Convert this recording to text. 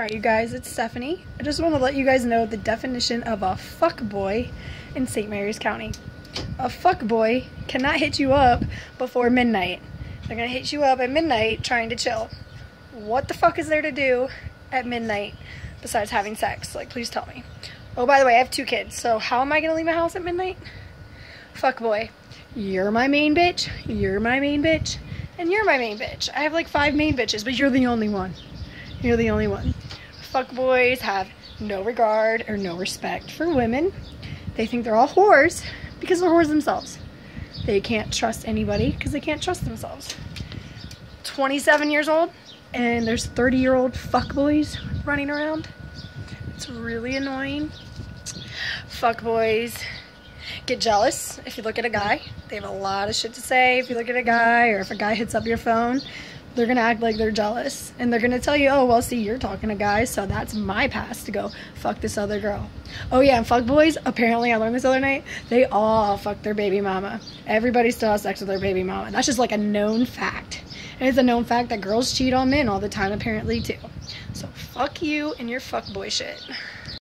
Alright, you guys, it's Stephanie. I just want to let you guys know the definition of a fuck boy in St. Mary's County. A fuck boy cannot hit you up before midnight. They're gonna hit you up at midnight trying to chill. What the fuck is there to do at midnight besides having sex? Like, please tell me. Oh, by the way, I have two kids, so how am I gonna leave my house at midnight? Fuck boy. You're my main bitch, you're my main bitch, and you're my main bitch. I have like five main bitches, but you're the only one. You're the only one. Fuck boys have no regard or no respect for women. They think they're all whores because they're whores themselves. They can't trust anybody because they can't trust themselves. 27 years old and there's 30 year old fuck boys running around. It's really annoying. Fuck boys get jealous if you look at a guy. They have a lot of shit to say if you look at a guy or if a guy hits up your phone they're gonna act like they're jealous and they're gonna tell you oh well see you're talking to guys so that's my pass to go fuck this other girl. Oh yeah and fuck boys apparently i learned this other night they all fuck their baby mama. Everybody still has sex with their baby mama. That's just like a known fact. And it's a known fact that girls cheat on men all the time apparently too. So fuck you and your fuck boy shit